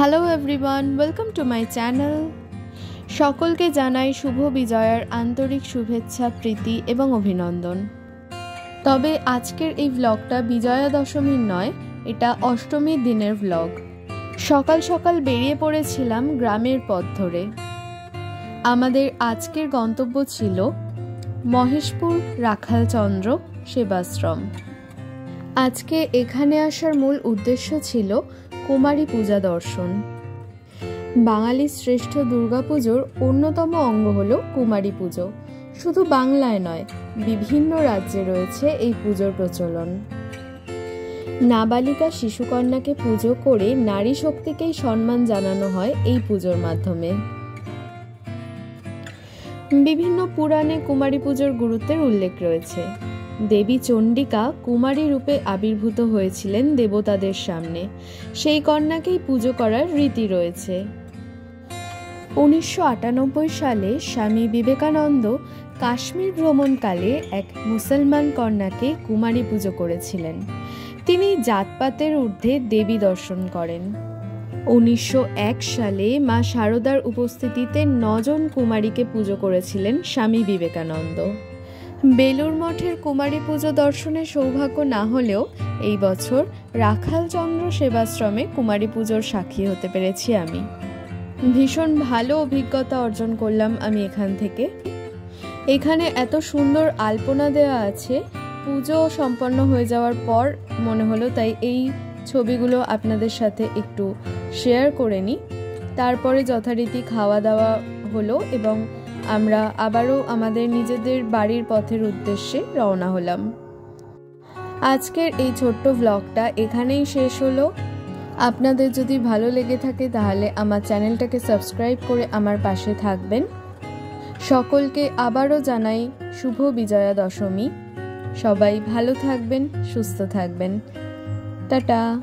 Hello everyone welcome to my channel সকলকে জানাই শুভ বিজয়ার আন্তরিক শুভেচ্ছা, প্রীতি এবং অভিনন্দন। তবে আজকের এই ভ্লগটা বিজয়া দশমীর নয়, এটা অষ্টমীর দিনের ভ্লগ সকাল সকাল বেরিয়ে পড়েছিলাম গ্রামের পথ ধরে। আমাদের আজকের গন্তব্য ছিল মহেশপুর রাখালচন্দ্র সেবাশ্রম। আজকে এখানে আসার মূল উদ্দেশ্য ছিল কুমারী পূজা দর্শন। বাঙালির শ্রেষ্ঠ দুর্গাপুজোর অন্যতম অঙ্গ হল কুমারী পুজো। শুধু বাংলায় নয়, বিভিন্ন রাজ্যে রয়েছে এই পুজোর প্রচলন। নাবালিকা শিশুকন্যাকে পুজো করে নারী শক্তিকেই সম্মান জানানো হয় এই পুজোর মাধ্যমে। বিভিন্ন পুরাণে কুমারী পুজোর গুরুত্বের উল্লেখ রয়েছে। দেবী চণ্ডিকা কুমারী রূপে আবির্ভূত হয়েছিলেন দেবতাদের সামনে। সেই কন্যাকেই পুজো করার রীতি রয়েছে। উনিশশো আটানব্বই সালে স্বামী বিবেকানন্দ কাশ্মীর ভ্রমণকালে এক মুসলমান কন্যাকে কুমারী পুজো করেছিলেন। তিনি জাতপাতের ঊর্ধ্বে দেবী দর্শন করেন। উনিশশো এক সালে মা শারদার উপস্থিতিতে নজন কুমারীকে পুজো করেছিলেন স্বামী বিবেকানন্দ। বেলুর মঠের কুমারী পুজো দর্শনে সৌভাগ্য না হলেও এই বছর রাখালচন্দ্র সেবাশ্রমে কুমারী পুজোর সাক্ষী হতে পেরেছি আমি। ভীষণ ভালো অভিজ্ঞতা অর্জন করলাম আমি এখান থেকে। এখানে এত সুন্দর আলপনা দেওয়া আছে, পুজো সম্পন্ন হয়ে যাওয়ার পর মনে হলো, তাই এই ছবিগুলো আপনাদের সাথে একটু শেয়ার করে নিই। তারপরে যথারীতি খাওয়া দাওয়া হলো এবং আমরা আবারও আমাদের নিজেদের বাড়ির পথের উদ্দেশ্যে রওনা হলাম। আজকের এই ছোট্ট ব্লগটা এখানেই শেষ হলো। আপনাদের যদি ভালো লেগে থাকে তাহলে আমার চ্যানেলটাকে সাবস্ক্রাইব করে আমার পাশে থাকবেন। সকলকে আবারও জানাই শুভ বিজয়া দশমী সবাই ভালো থাকবেন, সুস্থ থাকবেন। টাটা।